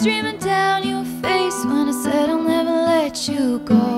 streaming down your face when I said I'll never let you go.